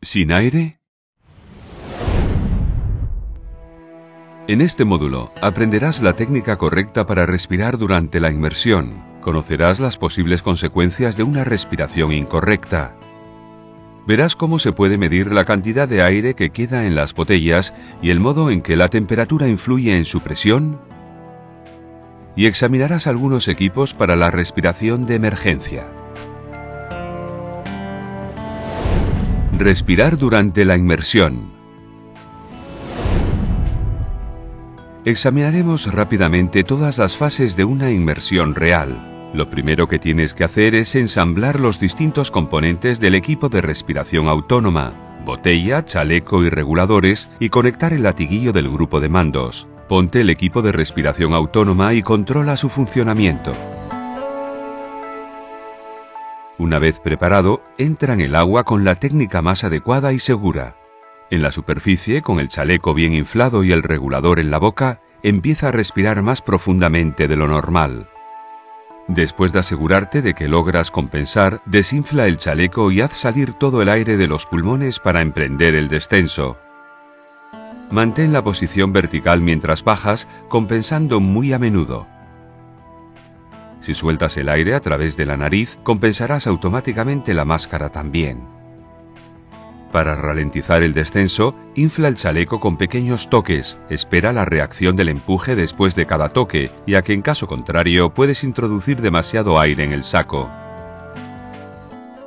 ¿Sin aire? En este módulo aprenderás la técnica correcta para respirar durante la inmersión. Conocerás las posibles consecuencias de una respiración incorrecta. Verás cómo se puede medir la cantidad de aire que queda en las botellas y el modo en que la temperatura influye en su presión. Y examinarás algunos equipos para la respiración de emergencia. Respirar durante la inmersión. Examinaremos rápidamente todas las fases de una inmersión real. Lo primero que tienes que hacer es ensamblar los distintos componentes del equipo de respiración autónoma, botella, chaleco y reguladores, y conectar el latiguillo del grupo de mandos. Ponte el equipo de respiración autónoma y controla su funcionamiento. Una vez preparado, entra en el agua con la técnica más adecuada y segura. En la superficie, con el chaleco bien inflado y el regulador en la boca, empieza a respirar más profundamente de lo normal. Después de asegurarte de que logras compensar, desinfla el chaleco y haz salir todo el aire de los pulmones para emprender el descenso. Mantén la posición vertical mientras bajas, compensando muy a menudo. Si sueltas el aire a través de la nariz, compensarás automáticamente la máscara también. Para ralentizar el descenso, infla el chaleco con pequeños toques, espera la reacción del empuje después de cada toque, ya que en caso contrario puedes introducir demasiado aire en el saco.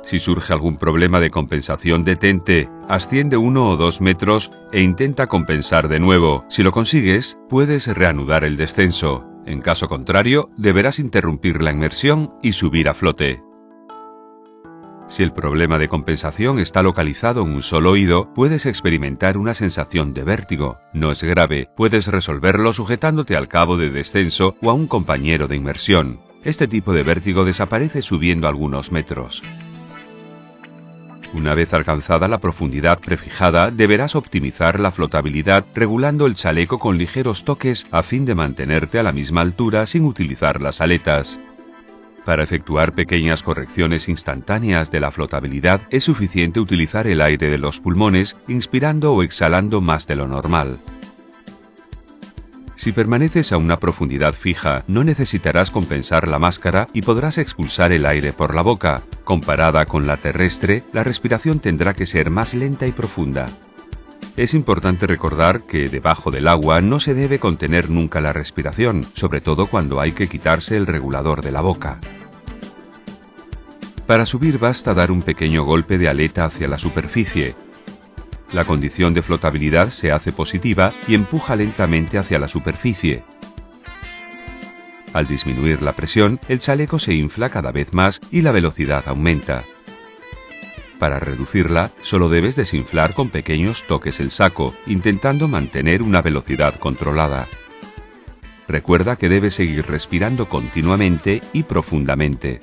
Si surge algún problema de compensación detente, asciende uno o dos metros e intenta compensar de nuevo. Si lo consigues, puedes reanudar el descenso. En caso contrario, deberás interrumpir la inmersión y subir a flote. Si el problema de compensación está localizado en un solo oído, puedes experimentar una sensación de vértigo. No es grave, puedes resolverlo sujetándote al cabo de descenso o a un compañero de inmersión. Este tipo de vértigo desaparece subiendo algunos metros. Una vez alcanzada la profundidad prefijada, deberás optimizar la flotabilidad regulando el chaleco con ligeros toques a fin de mantenerte a la misma altura sin utilizar las aletas. Para efectuar pequeñas correcciones instantáneas de la flotabilidad es suficiente utilizar el aire de los pulmones inspirando o exhalando más de lo normal. Si permaneces a una profundidad fija, no necesitarás compensar la máscara y podrás expulsar el aire por la boca. Comparada con la terrestre, la respiración tendrá que ser más lenta y profunda. Es importante recordar que debajo del agua no se debe contener nunca la respiración, sobre todo cuando hay que quitarse el regulador de la boca. Para subir basta dar un pequeño golpe de aleta hacia la superficie, la condición de flotabilidad se hace positiva y empuja lentamente hacia la superficie. Al disminuir la presión, el chaleco se infla cada vez más y la velocidad aumenta. Para reducirla, solo debes desinflar con pequeños toques el saco, intentando mantener una velocidad controlada. Recuerda que debes seguir respirando continuamente y profundamente.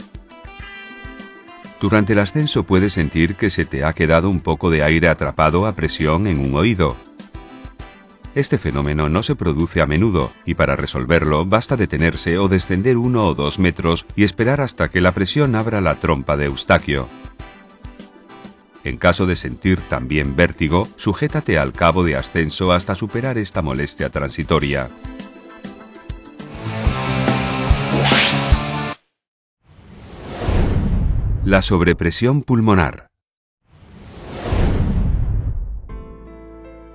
Durante el ascenso puedes sentir que se te ha quedado un poco de aire atrapado a presión en un oído. Este fenómeno no se produce a menudo y para resolverlo basta detenerse o descender uno o dos metros y esperar hasta que la presión abra la trompa de Eustaquio. En caso de sentir también vértigo, sujétate al cabo de ascenso hasta superar esta molestia transitoria. La sobrepresión pulmonar.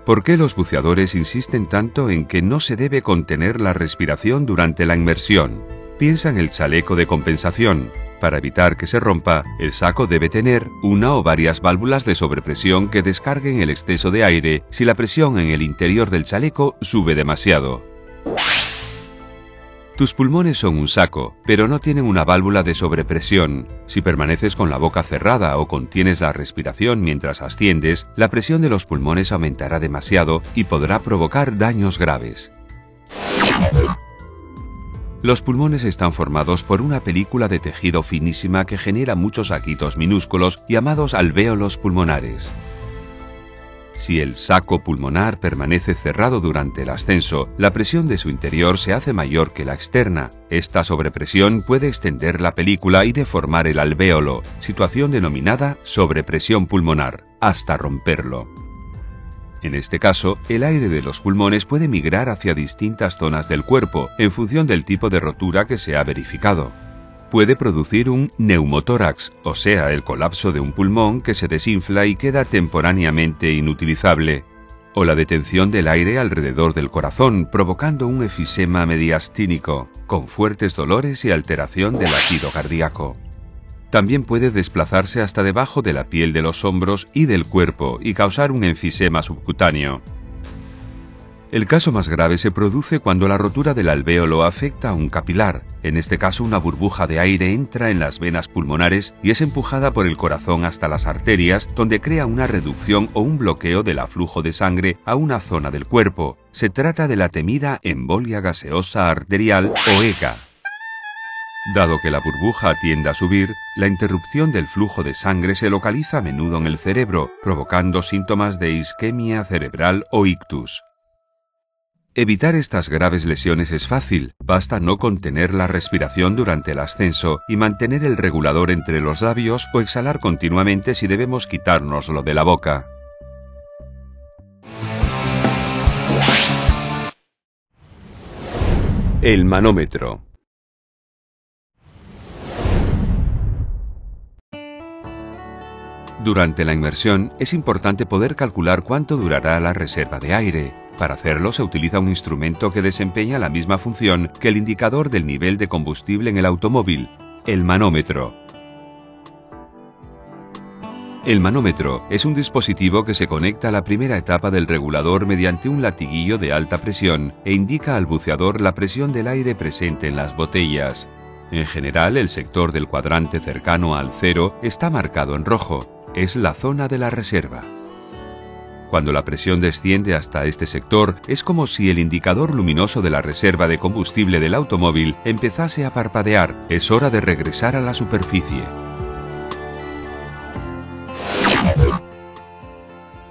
¿Por qué los buceadores insisten tanto en que no se debe contener la respiración durante la inmersión? Piensa en el chaleco de compensación. Para evitar que se rompa, el saco debe tener una o varias válvulas de sobrepresión que descarguen el exceso de aire si la presión en el interior del chaleco sube demasiado. Tus pulmones son un saco, pero no tienen una válvula de sobrepresión. Si permaneces con la boca cerrada o contienes la respiración mientras asciendes, la presión de los pulmones aumentará demasiado y podrá provocar daños graves. Los pulmones están formados por una película de tejido finísima que genera muchos saquitos minúsculos llamados alvéolos pulmonares. Si el saco pulmonar permanece cerrado durante el ascenso, la presión de su interior se hace mayor que la externa. Esta sobrepresión puede extender la película y deformar el alvéolo, situación denominada sobrepresión pulmonar, hasta romperlo. En este caso, el aire de los pulmones puede migrar hacia distintas zonas del cuerpo, en función del tipo de rotura que se ha verificado puede producir un neumotórax, o sea, el colapso de un pulmón que se desinfla y queda temporáneamente inutilizable, o la detención del aire alrededor del corazón, provocando un efisema mediastínico, con fuertes dolores y alteración del latido cardíaco. También puede desplazarse hasta debajo de la piel de los hombros y del cuerpo y causar un enfisema subcutáneo. El caso más grave se produce cuando la rotura del alvéolo afecta a un capilar. En este caso, una burbuja de aire entra en las venas pulmonares y es empujada por el corazón hasta las arterias, donde crea una reducción o un bloqueo del aflujo de sangre a una zona del cuerpo. Se trata de la temida embolia gaseosa arterial o ECA. Dado que la burbuja tiende a subir, la interrupción del flujo de sangre se localiza a menudo en el cerebro, provocando síntomas de isquemia cerebral o ictus. Evitar estas graves lesiones es fácil, basta no contener la respiración durante el ascenso y mantener el regulador entre los labios o exhalar continuamente si debemos quitárnoslo de la boca. El manómetro. Durante la inmersión es importante poder calcular cuánto durará la reserva de aire, para hacerlo se utiliza un instrumento que desempeña la misma función que el indicador del nivel de combustible en el automóvil, el manómetro. El manómetro es un dispositivo que se conecta a la primera etapa del regulador mediante un latiguillo de alta presión e indica al buceador la presión del aire presente en las botellas. En general, el sector del cuadrante cercano al cero está marcado en rojo. Es la zona de la reserva. Cuando la presión desciende hasta este sector, es como si el indicador luminoso de la reserva de combustible del automóvil empezase a parpadear. Es hora de regresar a la superficie.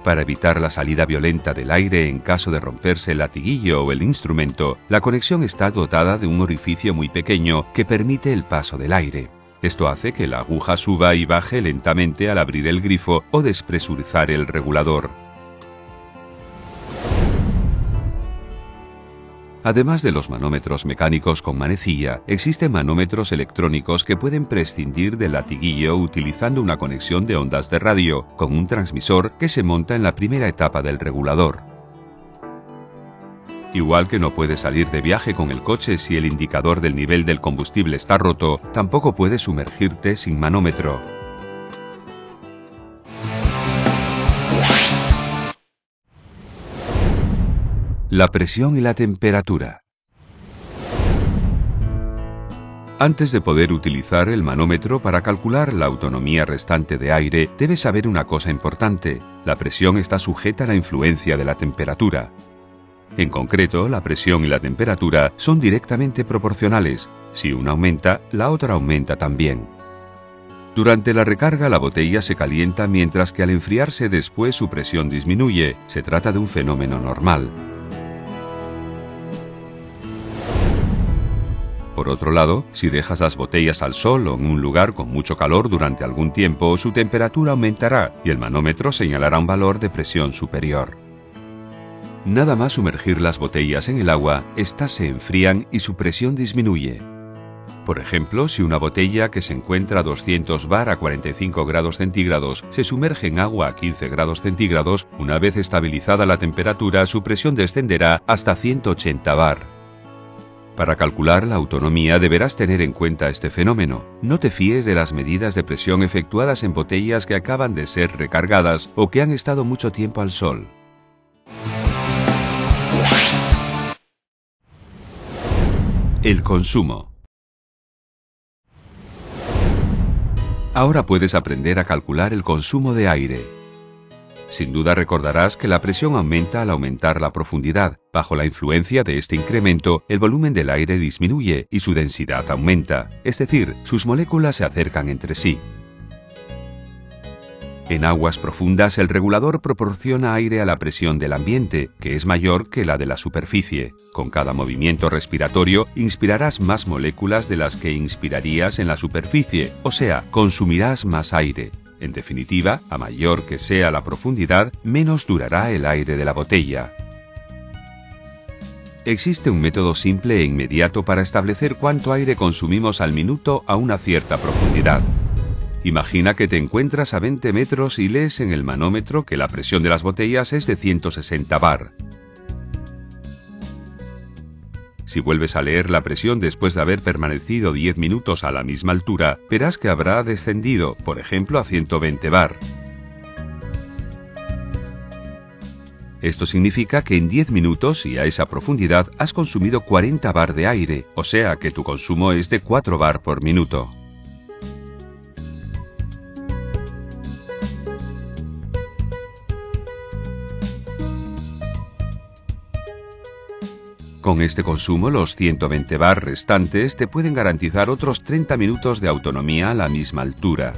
Para evitar la salida violenta del aire en caso de romperse el latiguillo o el instrumento, la conexión está dotada de un orificio muy pequeño que permite el paso del aire. Esto hace que la aguja suba y baje lentamente al abrir el grifo o despresurizar el regulador. Además de los manómetros mecánicos con manecilla, existen manómetros electrónicos que pueden prescindir del latiguillo utilizando una conexión de ondas de radio con un transmisor que se monta en la primera etapa del regulador. Igual que no puedes salir de viaje con el coche si el indicador del nivel del combustible está roto, tampoco puedes sumergirte sin manómetro. La presión y la temperatura. Antes de poder utilizar el manómetro para calcular la autonomía restante de aire, debes saber una cosa importante. La presión está sujeta a la influencia de la temperatura. En concreto, la presión y la temperatura son directamente proporcionales. Si una aumenta, la otra aumenta también. Durante la recarga la botella se calienta mientras que al enfriarse después su presión disminuye. Se trata de un fenómeno normal. Por otro lado, si dejas las botellas al sol o en un lugar con mucho calor durante algún tiempo, su temperatura aumentará y el manómetro señalará un valor de presión superior. Nada más sumergir las botellas en el agua, éstas se enfrían y su presión disminuye. Por ejemplo, si una botella que se encuentra a 200 bar a 45 grados centígrados se sumerge en agua a 15 grados centígrados, una vez estabilizada la temperatura, su presión descenderá hasta 180 bar. Para calcular la autonomía deberás tener en cuenta este fenómeno. No te fíes de las medidas de presión efectuadas en botellas que acaban de ser recargadas o que han estado mucho tiempo al sol. El consumo. Ahora puedes aprender a calcular el consumo de aire. Sin duda recordarás que la presión aumenta al aumentar la profundidad. Bajo la influencia de este incremento, el volumen del aire disminuye y su densidad aumenta, es decir, sus moléculas se acercan entre sí. En aguas profundas el regulador proporciona aire a la presión del ambiente, que es mayor que la de la superficie. Con cada movimiento respiratorio inspirarás más moléculas de las que inspirarías en la superficie, o sea, consumirás más aire. En definitiva, a mayor que sea la profundidad, menos durará el aire de la botella. Existe un método simple e inmediato para establecer cuánto aire consumimos al minuto a una cierta profundidad. Imagina que te encuentras a 20 metros y lees en el manómetro que la presión de las botellas es de 160 bar. Si vuelves a leer la presión después de haber permanecido 10 minutos a la misma altura, verás que habrá descendido, por ejemplo, a 120 bar. Esto significa que en 10 minutos y a esa profundidad has consumido 40 bar de aire, o sea que tu consumo es de 4 bar por minuto. Con este consumo, los 120 bar restantes te pueden garantizar otros 30 minutos de autonomía a la misma altura.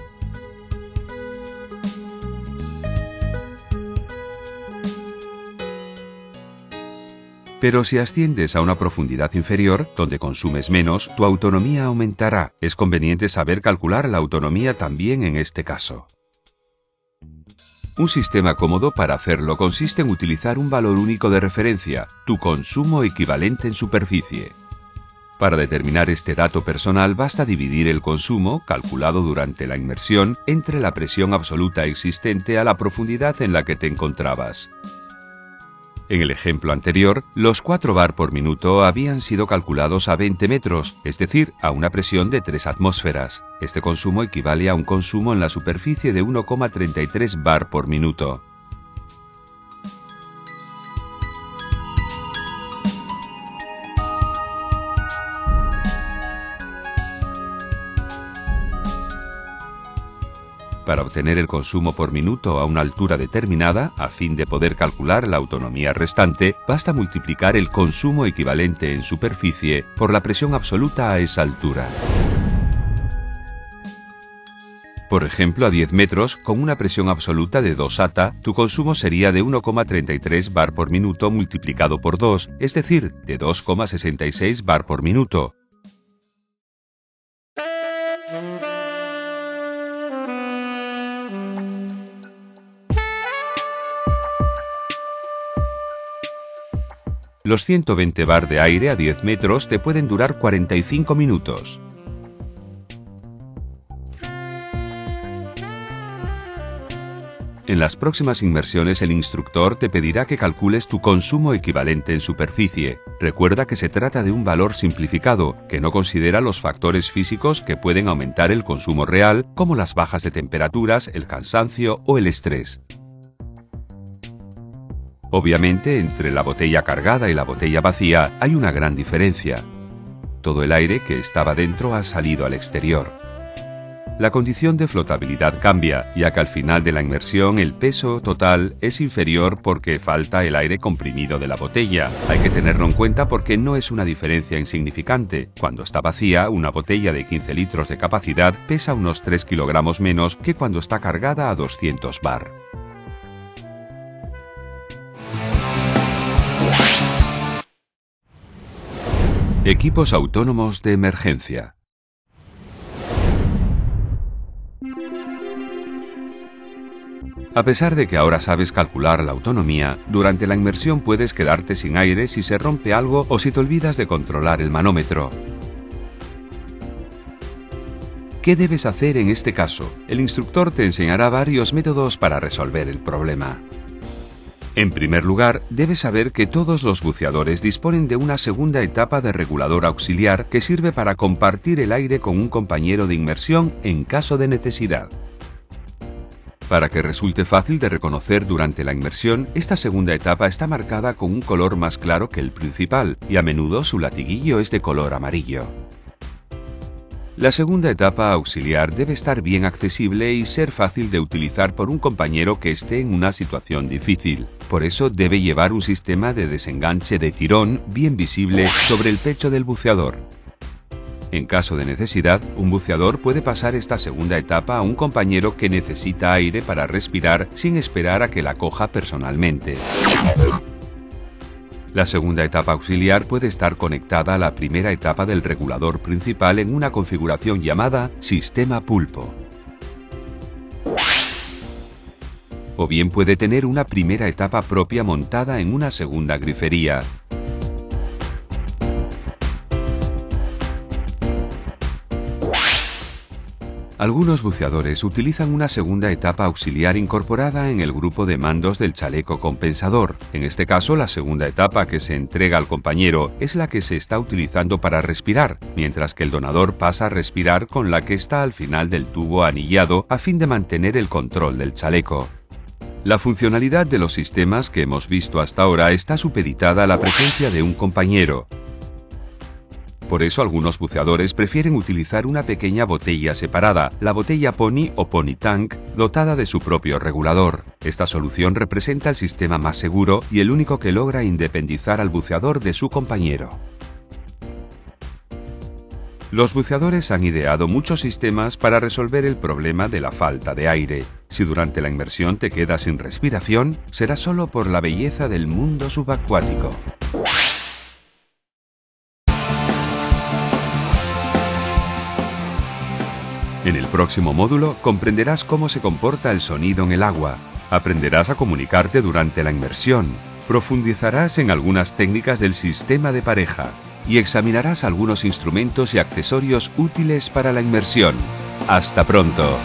Pero si asciendes a una profundidad inferior, donde consumes menos, tu autonomía aumentará. Es conveniente saber calcular la autonomía también en este caso. Un sistema cómodo para hacerlo consiste en utilizar un valor único de referencia, tu consumo equivalente en superficie. Para determinar este dato personal basta dividir el consumo, calculado durante la inmersión, entre la presión absoluta existente a la profundidad en la que te encontrabas. En el ejemplo anterior, los 4 bar por minuto habían sido calculados a 20 metros, es decir, a una presión de 3 atmósferas. Este consumo equivale a un consumo en la superficie de 1,33 bar por minuto. Para obtener el consumo por minuto a una altura determinada, a fin de poder calcular la autonomía restante, basta multiplicar el consumo equivalente en superficie por la presión absoluta a esa altura. Por ejemplo, a 10 metros, con una presión absoluta de 2 ATA, tu consumo sería de 1,33 bar por minuto multiplicado por 2, es decir, de 2,66 bar por minuto. Los 120 bar de aire a 10 metros te pueden durar 45 minutos. En las próximas inmersiones el instructor te pedirá que calcules tu consumo equivalente en superficie. Recuerda que se trata de un valor simplificado, que no considera los factores físicos que pueden aumentar el consumo real, como las bajas de temperaturas, el cansancio o el estrés. Obviamente, entre la botella cargada y la botella vacía hay una gran diferencia. Todo el aire que estaba dentro ha salido al exterior. La condición de flotabilidad cambia, ya que al final de la inmersión el peso total es inferior porque falta el aire comprimido de la botella. Hay que tenerlo en cuenta porque no es una diferencia insignificante. Cuando está vacía, una botella de 15 litros de capacidad pesa unos 3 kilogramos menos que cuando está cargada a 200 bar. Equipos autónomos de emergencia. A pesar de que ahora sabes calcular la autonomía, durante la inmersión puedes quedarte sin aire si se rompe algo o si te olvidas de controlar el manómetro. ¿Qué debes hacer en este caso? El instructor te enseñará varios métodos para resolver el problema. En primer lugar, debes saber que todos los buceadores disponen de una segunda etapa de regulador auxiliar que sirve para compartir el aire con un compañero de inmersión en caso de necesidad. Para que resulte fácil de reconocer durante la inmersión, esta segunda etapa está marcada con un color más claro que el principal y a menudo su latiguillo es de color amarillo. La segunda etapa auxiliar debe estar bien accesible y ser fácil de utilizar por un compañero que esté en una situación difícil. Por eso debe llevar un sistema de desenganche de tirón bien visible sobre el pecho del buceador. En caso de necesidad, un buceador puede pasar esta segunda etapa a un compañero que necesita aire para respirar sin esperar a que la coja personalmente. La segunda etapa auxiliar puede estar conectada a la primera etapa del regulador principal en una configuración llamada sistema pulpo. O bien puede tener una primera etapa propia montada en una segunda grifería, Algunos buceadores utilizan una segunda etapa auxiliar incorporada en el grupo de mandos del chaleco compensador. En este caso, la segunda etapa que se entrega al compañero es la que se está utilizando para respirar, mientras que el donador pasa a respirar con la que está al final del tubo anillado a fin de mantener el control del chaleco. La funcionalidad de los sistemas que hemos visto hasta ahora está supeditada a la presencia de un compañero, por eso algunos buceadores prefieren utilizar una pequeña botella separada, la botella Pony o Pony Tank, dotada de su propio regulador. Esta solución representa el sistema más seguro y el único que logra independizar al buceador de su compañero. Los buceadores han ideado muchos sistemas para resolver el problema de la falta de aire. Si durante la inmersión te quedas sin respiración, será solo por la belleza del mundo subacuático. En el próximo módulo comprenderás cómo se comporta el sonido en el agua, aprenderás a comunicarte durante la inmersión, profundizarás en algunas técnicas del sistema de pareja y examinarás algunos instrumentos y accesorios útiles para la inmersión. Hasta pronto.